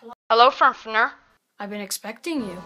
Hello, Hello Frumfner. I've been expecting you.